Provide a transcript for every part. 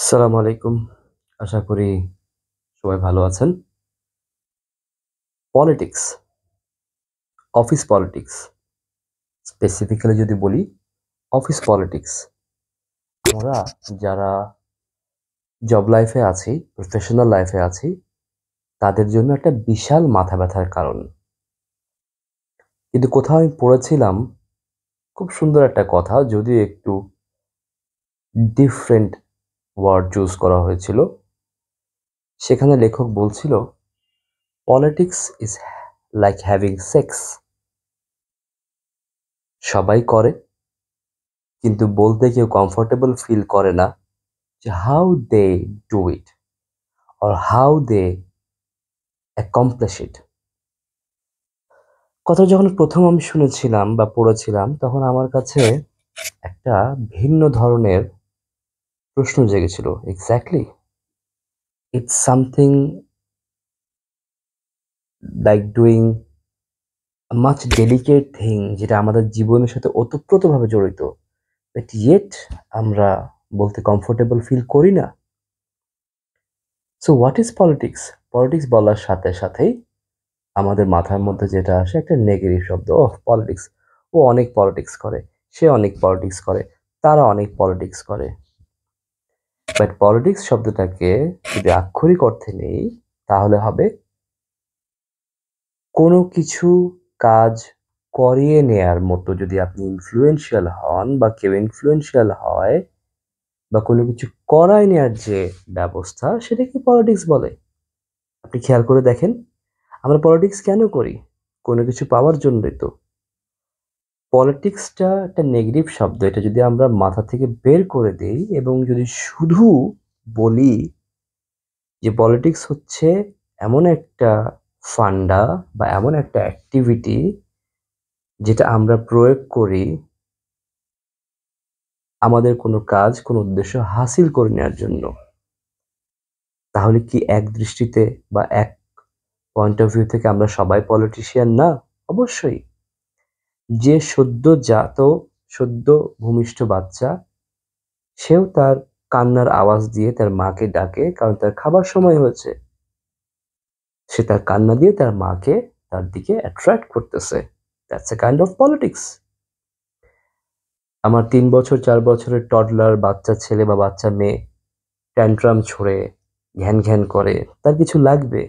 আসসালামু আলাইকুম। আশা করি সবাই ভালো আছেন। পলিটিক্স, অফিস পলিটিক্স, স্পেসিফিক্যালি যদি বলি অফিস পলিটিক্স। আমরা যারা জব লাইফে আছি, প্রফেশনাল লাইফে আছি, তাদের জন্য একটা বিশাল মাথা ব্যথার কারণ। কিন্তু কোথাও আমি পড়েছিলাম খুব সুন্দর একটা কথা যদিও একটু ডিফারেন্ট ওয়ার্ড চুজ করা হয়েছিল। সেখানে লেখক বলছিল, "politics is like having sex" সবাই করে, কিন্তু বলতে কেউ কমফোর্টেবল ফিল করে না যে how they do it or how they accomplish it. কথা যখন প্রথম আমি শুনেছিলাম বা পড়েছিলাম তখন আমার কাছে একটা ভিন্ন ধরনের প্রশ্ন জেগেছিল। Exactly it's something like doing much delicate thing যেটা আমাদের জীবনের সাথে ওতপ্রোতভাবে জড়িত। বাট ইয়েট আমরা বলতে কমফোর্টেবল ফিল করি না। So what is politics? Politics বলার সাথে সাথেই আমাদের মাথার মধ্যে যেটা আসে একটা নেগেটিভ শব্দ। ওহ! পলিটিক্স। ও অনেক পলিটিক্স করে। সে অনেক পলিটিক্স করে। তারা অনেক পলিটিক্স করে। বাট পলিটিক্স শব্দটাকে যদি আক্ষরিক অর্থে নেই তাহলে হবে কোনো কিছু কাজ করিয়ে নেয়ার মতো যদি আপনি ইনফ্লুয়েন্সিয়াল হন বা কেউ ইনফ্লুয়েন্সিয়াল হয় বা কোনো কিছু করায় নেয়ার যে ব্যবস্থা সেটাকে পলিটিক্স বলে। আপনি খেয়াল করে দেখেন, আমরা পলিটিক্স কেন করি? কোনো কিছু পাওয়ার জন্যই তো। পলিটিক্সটা একটা নেগেটিভ শব্দ। এটা যদি আমরা মাথা থেকে বের করে দেই এবং যদি শুধু বলি যে পলিটিক্স হচ্ছে এমন একটা ফান্ডা বা এমন একটা অ্যাক্টিভিটি যেটা আমরা প্রয়োগ করি আমাদের কোনো কাজ, কোনো উদ্দেশ্য হাসিল করে নেওয়ার জন্য। তাহলে কি এক দৃষ্টিতে বা এক পয়েন্ট অফ ভিউ থেকে আমরা সবাই পলিটিশিয়ান না? অবশ্যই। যে সদ্যোজাত, সদ্য ভূমিষ্ঠ বাচ্চা সেও তার কান্নার আওয়াজ দিয়ে তার মাকে ডাকে কারণ তার খাবার সময় হয়েছে। সে তার কান্না দিয়ে তার মাকে তার দিকে অ্যাট্রাক্ট করতেছে। That's a kind of politics. আমার তিন বছর চার বছরের টডলার বাচ্চা ছেলে বা বাচ্চা মেয়ে ট্যান্ট্রাম ছুঁড়ে ঘ্যান, ঘ্যান করে। তার কিছু লাগবে।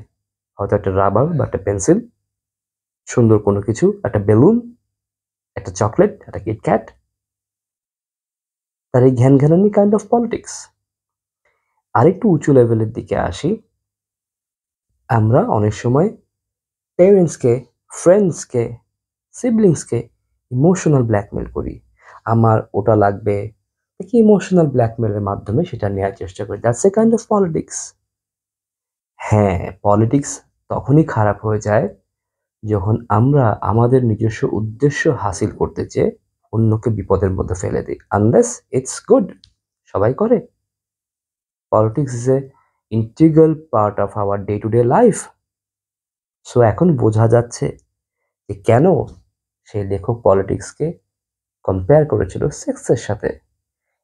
হয়তো একটা রাবার বা একটা পেন্সিল, সুন্দর কোনো কিছু, একটা বেলুন, একটা চকলেট, একটা কিটক্যাট। তার এই ঘ্যানঘ্যানানি কাইন্ড অফ পলিটিক্স। আরেকটু উঁচু লেভেলের দিকে আসি। আমরা অনেক সময় পেরেন্টসকে ফ্রেন্ডসকে, সিবলিংসকে ইমোশনাল ব্ল্যাকমেল করি। আমার ওটা লাগবে। দেখি ইমোশনাল ব্ল্যাকমেলের মাধ্যমে সেটা নেওয়ার চেষ্টা করি। That's a kind of politics. হ্যাঁ, পলিটিক্স তখনই খারাপ হয়ে যায় যখন আমরা আমাদের নিজস্ব উদ্দেশ্য হাসিল করতে চেয়ে অন্যকে বিপদের মধ্যে ফেলে দিই। Unless it's good. সবাই করে। Politics is a integral part of our day to day life. So এখন বোঝা যাচ্ছে যে কেন সেই লেখক পলিটিক্সকে কম্পেয়ার করেছিল সেক্সের সাথে।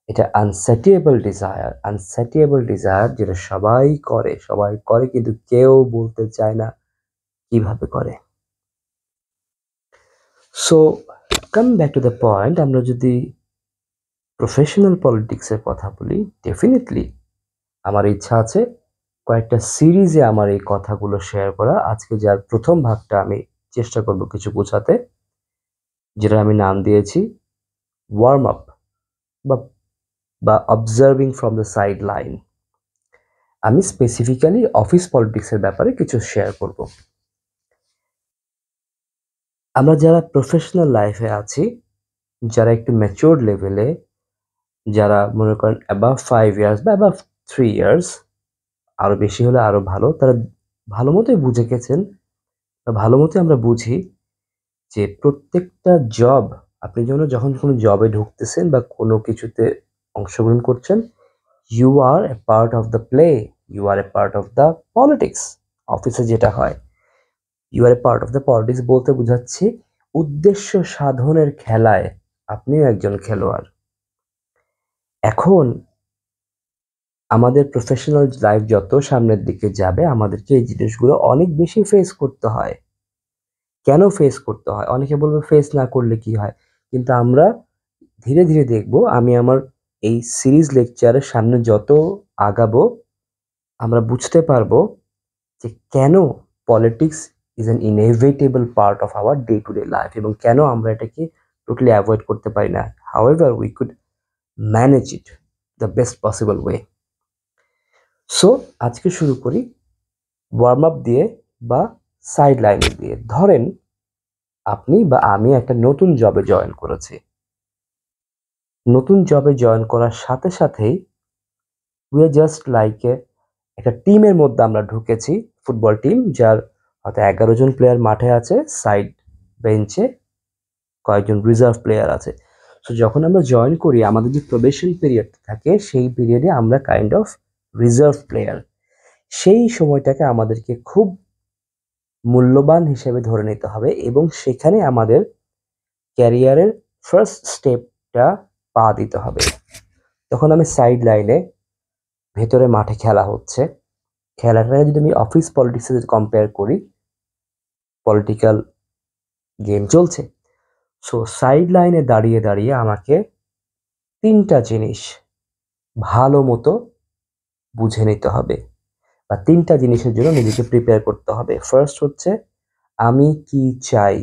এটা আনস্যাটিয়েবল ডিজায়ার, আনস্যাটিয়েবল ডিজায়ার যেটা সবাই করে, সবাই করে কিন্তু কেউ বলতে চায় না কীভাবে করে। So come back to the point আমরা যদি প্রফেশনাল পলিটিক্সের কথা বলি ডেফিনিটলি আমার ইচ্ছা আছে কয়েকটা সিরিজে আমার এই কথাগুলো শেয়ার করা। আজকে যার প্রথম ভাগটা আমি চেষ্টা করব কিছু বোঝাতে। যেটার আমি নাম দিয়েছি ওয়ার্ম আপ বা observing from the side line. আমি স্পেসিফিক্যালি অফিস পলিটিক্সের ব্যাপারে কিছু শেয়ার করব। আমরা যারা প্রফেশনাল লাইফে আছি, যারা একটু ম্যাচিউরড লেভেলে, যারা মনে করেন অ্যাবাভ ফাইভ ইয়ার্স বা অ্যাবাভ থ্রি ইয়ার্স, আরও বেশি হলে আরও ভালো। তারা ভালো মতোই বুঝে গেছেন ভালো মতোই আমরা বুঝি যে প্রত্যেকটা জব আপনি যেন যখন কোনো জবে ঢুকতেছেন বা কোনো কিছুতে অংশগ্রহণ করছেন, you are a part of the play, you are a part of the politics. অফিসে যেটা হয়। You are a part of the politics বলতে বোঝাচ্ছি উদ্দেশ্য সাধনের খেলায় আপনিও একজন খেলোয়াড়। এখন আমাদের প্রফেশনাল লাইফ যত সামনের দিকে যাবে, আমাদেরকে এই জিনিসগুলো অনেক বেশি ফেস করতে হয়। কেন ফেস করতে হয়? অনেকে বলবে ফেস না করলে কি হয়? কিন্তু আমরা ধীরে ধীরে দেখব, আমি আমার এই সিরিজ লেকচারের সামনে যত আগাবো, আমরা বুঝতে পারব যে কেন politics is an inevitable part of our day to day life এবং কেন আমরা এটাকে টোটালি অ্যাভয়েড করতে পারি না? However we could manage it the best possible way so আজকে শুরু করি ওয়ার্ম আপ দিয়ে বা সাইড লাইনে দিয়ে। ধরেন, আপনি বা আমি একটা নতুন জবে জয়েন করেছি। নতুন জবে জয়েন করার সাথে সাথেই we are just like a একটা টিমের মধ্যে আমরা ঢুকেছি ফুটবল টিম যার হয়তো এগারো জন প্লেয়ার মাঠে আছে সাইড বেঞ্চে কয়েকজন রিজার্ভ প্লেয়ার আছে। সো যখন আমরা জয়েন করি, আমাদের যে প্রবেশন পিরিয়ড থাকে, সেই পিরিয়ডে আমরা কাইন্ড অফ রিজার্ভ প্লেয়ার সেই সময়টাকে আমাদেরকে খুব মূল্যবান হিসেবে ধরে নিতে হবে এবং সেখানে আমাদের ক্যারিয়ারের ফার্স্ট স্টেপটা পা দিতে হবে। তখন আমি সাইড লাইনে ভেতরে মাঠে খেলা হচ্ছে। খেলাটাকে যদি আমি অফিস পলিটিক্সে যদি কম্পেয়ার করি পলিটিক্যাল গেম চলছে সো সাইড লাইনে দাঁড়িয়ে দাঁড়িয়ে আমাকে তিনটা জিনিস ভালো মতো বুঝে নিতে হবে বা তিনটা জিনিসের জন্য নিজেকে প্রিপেয়ার করতে হবে। ফার্স্ট হচ্ছে, আমি কি চাই?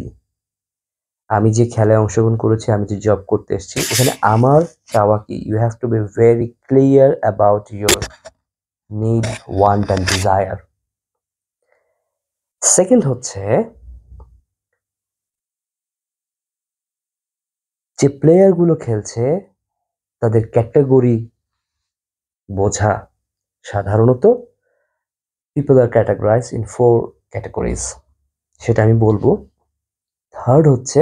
আমি যে খেলায় অংশগ্রহণ করেছি, আমি যে জব করতে এসেছি, এখানে আমার চাওয়া কি? You have to be very clear about your need want and desire second হচ্ছে, যে প্লেয়ারগুলো খেলছে, তাদের ক্যাটাগরি বোঝা সাধারণত people are categorize in four categories সেটা আমি বলব। থার্ড হচ্ছে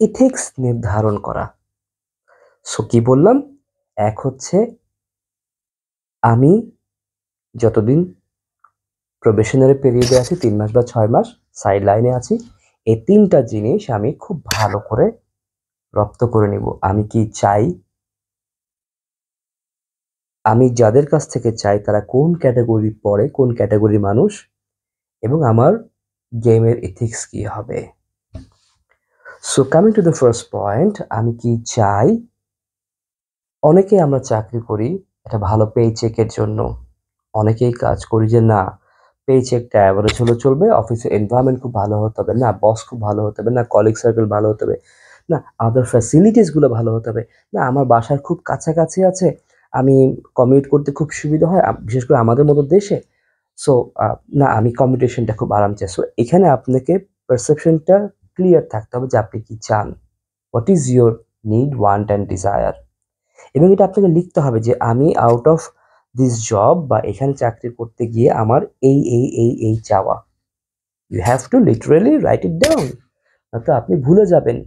ইথিক্স নির্ধারণ করা। সো কি বললাম? এক হচ্ছে, আমি যতদিন প্রবেশনারি পিরিয়ডে আছি, তিন মাস বা ছয় মাস সাইড লাইনে আছি, এই তিনটা জিনিস আমি খুব ভালো করে রপ্ত করে নিব। আমি কি চাই? আমি যাদের কাছ থেকে চাই, তারা কোন ক্যাটাগরি পড়ে, কোন ক্যাটাগরি মানুষ, এবং আমার গেমের ইথিক্স কি হবে? So coming to the first point আমি কি চাই? অনেকে আমরা চাকরি করি একটা ভালো পে চেকের জন্য। অনেকেই কাজ করি যে না পে চেকটা অ্যাভারেজ হলে চলবে অফিসের এনভায়রনমেন্ট খুব ভালো হতে হবে, না বস খুব ভালো হতে হবে, না কলিগ সার্কেল ভালো হতে হবে, না আদার ফ্যাসিলিটিসগুলো ভালো হতে হবে, না আমার বাসার খুব কাছাকাছি আছে, আমি কমিউট করতে খুব সুবিধা হয় বিশেষ করে আমাদের মতো দেশে সো না আমি কমিউনিকেশনটা খুব আরাম চাই সো এখানে আপনাকে পারসেপশনটা ক্লিয়ার থাকতে হবে যে আপনি কি চান what is your need want and desire এবং এটা আপনাকে লিখতে হবে যে আমি আউট অফ দিস জব বা এখানে চাকরি করতে গিয়ে আমার এই এই এই এই চাওয়া। You have to literally write it down নয়তো আপনি ভুলে যাবেন।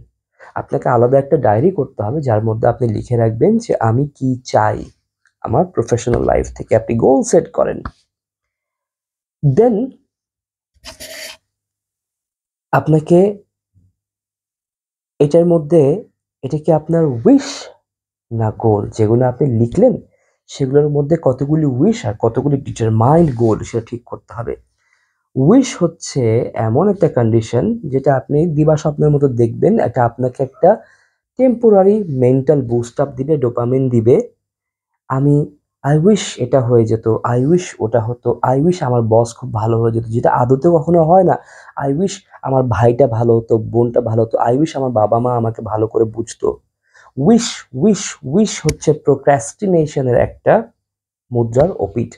আপনাকে আলাদা একটা ডায়েরি করতে হবে যার মধ্যে আপনি লিখে রাখবেন যে আমি কি চাই আমার প্রফেশনাল লাইফ থেকে। আপনি গোল সেট করেন। দেন আপনাকে এটার মধ্যে, এটা কি আপনার উইশ না গোল যেগুলো আপনি লিখলেন সেগুলোর মধ্যে কতগুলি উইশ আর কতগুলি ডিটারমাইন্ড গোল সেটা ঠিক করতে হবে। উইশ হচ্ছে এমন একটা কন্ডিশন যেটা আপনি দিবা স্বপ্নের মতো দেখবেন, এটা আপনাকে একটা টেম্পোরারি মেন্টাল বুস্ট আপ দিবে ডোপামিন দিবে। আমি আই উইশ এটা হয়ে যেত আই উইশ ওটা হতো আই উইশ আমার বস খুব ভালো হয়ে যেত, যেটা আদতে কখনো হয় না। আই উইশ আমার ভাইটা ভালো হতো, বোনটা ভালো হতো আই উইশ আমার বাবা মা আমাকে ভালো করে বুঝতো। উইশ উইশ উইশ হচ্ছে প্রোক্রাস্টিনেশনের একটা মুদ্রার অপিট।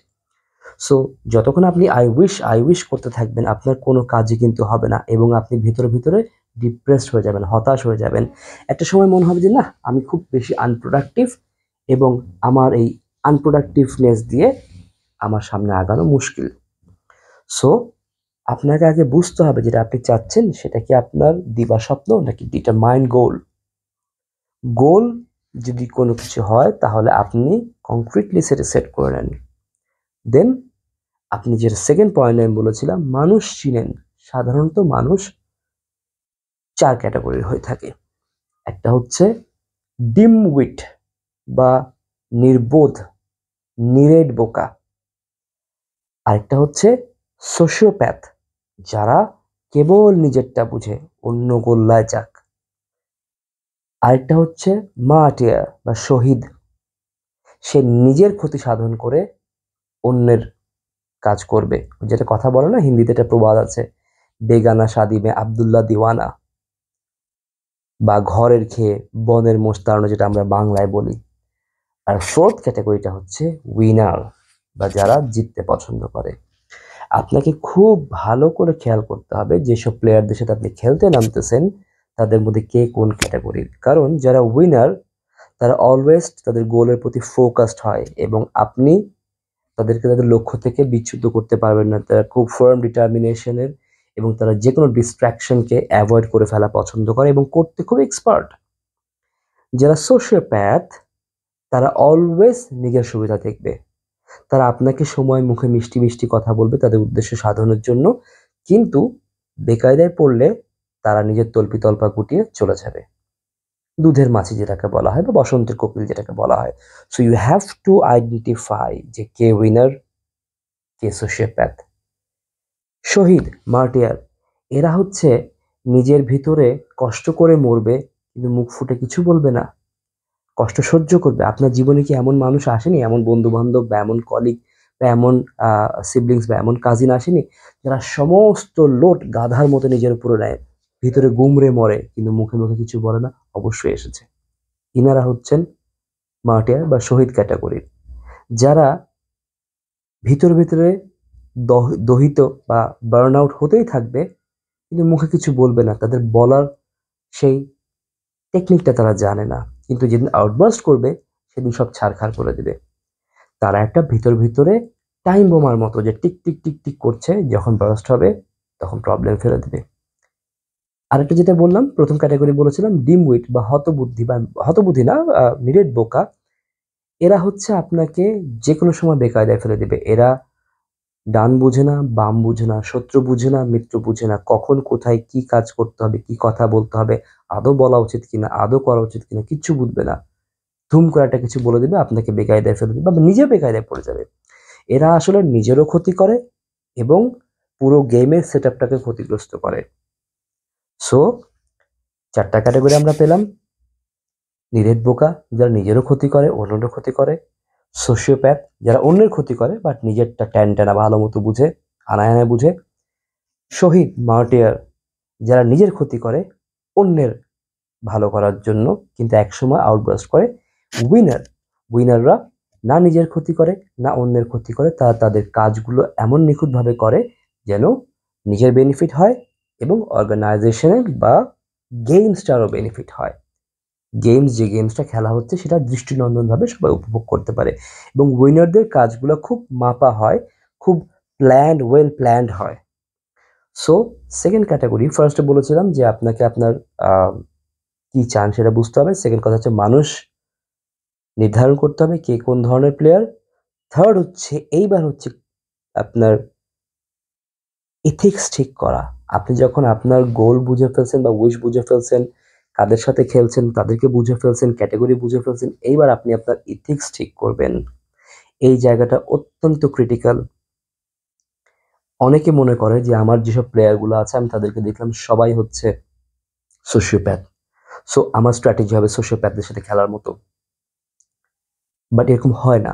সো যতক্ষণ আপনি আই উইশ আই উইশ করতে থাকবেন, আপনার কোনো কাজই কিন্তু হবে না এবং আপনি ভিতরে ভিতরে ডিপ্রেসড হয়ে যাবেন, হতাশ হয়ে যাবেন। একটা সময় মনে হবে যে, না, আমি খুব বেশি আনপ্রোডাক্টিভ এবং আমার এই আনপ্রোডাক্টিভনেস দিয়ে আমার সামনে আগানো মুশকিল। সো আপনাকে আগে বুঝতে হবে যেটা আপনি চাচ্ছেন, সেটা কি আপনার দিবা স্বপ্ন নাকি ডিটারমাইন্ড গোল গোল যদি কোনো কিছু হয়, তাহলে আপনি কংক্রিটলি সেটা সেট করে নেন। দেন আপনি যেটা সেকেন্ড পয়েন্ট আমি বলেছিলাম, মানুষ চিনেন। সাধারণত মানুষ চার ক্যাটাগরির হয়ে থাকে। একটা হচ্ছে ডিম উইট বা নির্বোধ, নিরেট বোকা। আরেকটা হচ্ছে সোশিওপ্যাথ যারা কেবল নিজেরটা বুঝে, অন্য গোল্লায় যাক। আরেকটা হচ্ছে মাটিয়া বা শহীদ। সে নিজের ক্ষতি সাধন করে অন্যের কাজ করবে। যেটা কথা বলে না, হিন্দিতে একটা প্রবাদ আছে, বেগানা সাদিমে আবদুল্লাহ দিওয়ানা বা ঘরের খেয়ে বনের মোস্তারণ, যেটা আমরা বাংলায় বলি। আর ফোর্থ ক্যাটাগরিটা হচ্ছে উইনার বা যারা জিততে পছন্দ করে। আপনাকে খুব ভালো করে খেয়াল করতে হবে, যেসব প্লেয়ারদের সাথে আপনি খেলতে নামতেছেন তাদের মধ্যে কে কোন ক্যাটাগরির কারণ যারা উইনার তারা অলওয়েজ তাদের গোলের প্রতি ফোকাসড হয় এবং আপনি তাদেরকে তাদের লক্ষ্য থেকে বিচ্যুত করতে পারবেন না। তারা খুব ফার্ম ডিটারমিনেশনের এবং তারা যে কোনো ডিস্ট্র্যাকশনকে অ্যাভয়েড করে ফেলা পছন্দ করে এবং করতে খুব এক্সপার্ট যারা সোশিওপ্যাথ তারা অলওয়েজ নিজের সুবিধা দেখবে। তারা আপনাকে সময়, মুখে মিষ্টি মিষ্টি কথা বলবে, তাদের উদ্দেশ্য সাধনের জন্য। কিন্তু বেকায়দায় পড়লে তারা নিজের তল্পি তল্পা গুটিয়ে চলে যাবে। দুধের মাছি যেটাকে বলা হয় বা বসন্তের কোকিল যেটাকে বলা হয়। So you have to identify যে কে উইনার কে সোশিওপ্যাথ শহীদ, মার্টিয়ার, এরা হচ্ছে নিজের ভিতরে কষ্ট করে মরবে কিন্তু মুখ ফুটে কিছু বলবে না। কষ্ট সহ্য করবে। আপনার জীবনে কি এমন মানুষ আসেনি? এমন বন্ধু বান্ধব বা এমন কলিগ বা এমন সিবলিংস বা এমন কাজিন আসেনি? যারা সমস্ত লোট গাধার মতো নিজের উপরে নেয়। ভিতরে গুমরে মরে, কিন্তু মুখে মুখে কিছু বলে না, অবশ্যই এসেছে। ইনারা হচ্ছেন মার্টিয়ার বা শহীদ ক্যাটাগরির। যারা ভিতর ভিতরে দহিত বা বার্ন আউট হতেই থাকবে, কিন্তু মুখে কিছু বলবে না, তাদের বলার সেই টেকনিকটা তারা জানে না। কিন্তু যেদিন আউটবার্স্ট করবে, সেদিন সব ছাড়খাড় করে দেবে। তারা একটা ভিতর ভিতরে টাইম বোমার মতো যে টিক টিক টিক টিক করছে, যখন বার্স্ট হবে, তখন প্রবলেম ফেলে দেবে। আরেকটা যেটা বললাম, প্রথম ক্যাটাগরি বলেছিলাম, ডিম উইট বা হতবুদ্ধি বা হতবুদ্ধি না নিরেট বোকা। এরা হচ্ছে আপনাকে যে কোনো সময় বেকায়দায় ফেলে দেবে। এরা ডান বুঝে না, বাম বুঝে না, শত্রু বুঝে না, মিত্র বুঝে না, কখন, কোথায়, কি কাজ করতে হবে, কি কথা বলতে হবে, আদৌ বলা উচিত কিনা, আদৌ করা উচিত কিনা, কিচ্ছু বুঝবে না। ধুম করে একটা কিছু বলে দেবে, আপনাকে বেকায়দায় ফেলে দেবে, বা নিজে বেকায়দায় পড়ে যাবে। এরা আসলে নিজেরও ক্ষতি করে এবং পুরো গেমের সেট আপটাকে ক্ষতিগ্রস্ত করে। সো চারটা ক্যাটাগরি আমরা পেলাম। নিরেট বোকা, যারা নিজেরও ক্ষতি করে, অন্যেরও ক্ষতি করে। সোশিওপ্যাথ যারা অন্যের ক্ষতি করে বাট নিজেরটা ট্যান ট্যানা ভালো মতো বুঝে, আনায় আনায় বুঝে। শহীদ মার্টিয়ার যারা নিজের ক্ষতি করে, অন্যের ভালো করার জন্য, কিন্তু একসময় আউটব্রাস্ট করে। উইনার উইনাররা না নিজের ক্ষতি করে, না অন্যের ক্ষতি করে, তারা তাদের কাজগুলো এমন নিখুঁতভাবে করে, যেন নিজের বেনিফিট হয় এবং অর্গানাইজেশনের বা গেমসটারও বেনিফিট হয়। গেমস যে গেমসটা খেলা হচ্ছে, সেটা দৃষ্টিনন্দনভাবে সবাই উপভোগ করতে পারে এবং উইনারদের কাজগুলো খুব মাপা হয়, খুব প্ল্যান্ড ওয়েল প্ল্যান্ড হয়। সো সেকেন্ড ক্যাটাগরি ফার্স্টে বলেছিলাম যে আপনাকে আপনার কি চান সেটা বুঝতে হবে। সেকেন্ড কথা হচ্ছে মানুষ নির্ধারণ করতে হবে কে কোন ধরনের প্লেয়ার থার্ড হচ্ছে, এইবার হচ্ছে আপনার ইথিক্স ঠিক করা। আপনি যখন আপনার গোল বুঝে ফেলছেন বা উইশ বুঝে ফেলছেন, কাদের সাথে খেলছেন, তাদেরকে বুঝে ফেলছেন ক্যাটাগরি বুঝে ফেলছেন, এইবার আপনি আপনার ইথিক্স ঠিক করবেন। এই জায়গাটা অত্যন্ত ক্রিটিক্যাল অনেকে মনে করে যে আমার যেসব প্লেয়ারগুলো আছে, আমি তাদেরকে দেখলাম সবাই হচ্ছে সোশিওপ্যাথ সো আমার স্ট্র্যাটেজি হবে সোশিওপ্যাথদের সাথে খেলার মতো। বাট এরকম হয় না।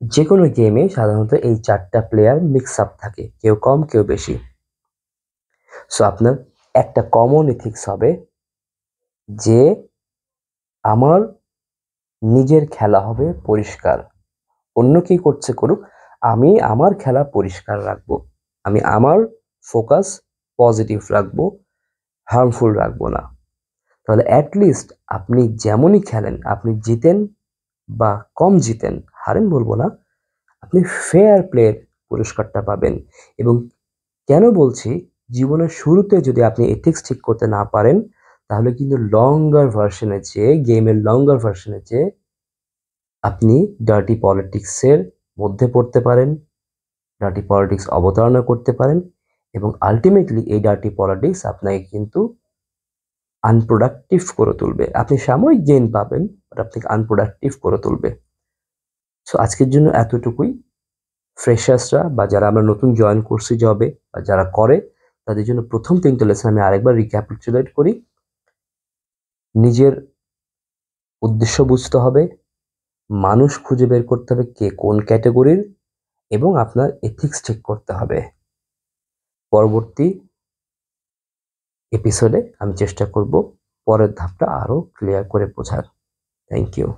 যে কোনো গেমে সাধারণত এই চারটা প্লেয়ার মিক্স আপ থাকে, কেউ কম, কেউ বেশি। সো আপনার একটা কমন ইথিক্স হবে যে আমার নিজের খেলা হবে পরিষ্কার। অন্য কি করছে করুক, আমি আমার খেলা পরিষ্কার রাখব। আমি আমার ফোকাস পজিটিভ রাখব হার্মফুল রাখব না। তাহলে অ্যাটলিস্ট আপনি যেমনই খেলেন, আপনি জিতেন বা কম জিতেন হারেন বলব না, আপনি ফেয়ার প্লের পুরস্কারটা পাবেন। এবং কেন বলছি, জীবনের শুরুতে যদি আপনি এথিক্স ঠিক করতে না পারেন, তাহলে কিন্তু লঙ্গার ভার্সনে চেয়ে গেমের লঙ্গার ভার্সনে চেয়ে আপনি ডার্টি পলিটিক্সের মধ্যে পড়তে পারেন ডার্টি পলিটিক্স অবতারণা করতে পারেন এবং আলটিমেটলি এই ডার্টি পলিটিক্স আপনাকে কিন্তু আনপ্রোডাক্টিভ করে তুলবে। আপনি সাময়িক গেইন পাবেন বাট আপনাকে আনপ্রোডাক্টিভ করে তুলবে। সো আজকের জন্য এতটুকুই। ফ্রেশার্সরা বা যারা আমরা নতুন জয়েন করছি জবে বা যারা করে, তাদের জন্য প্রথম তিনটে লেসন আমি আরেকবার রিক্যাপিচুলেট করি। নিজের উদ্দেশ্য বুঝতে হবে, মানুষ খুঁজে বের করতে হবে কে কোন ক্যাটাগরির এবং আপনার এথিক্স চেক করতে হবে। পরবর্তী এপিসোডে আমি চেষ্টা করব, পরের ধাপটা আরও ক্লিয়ার করে বোঝার। Thank you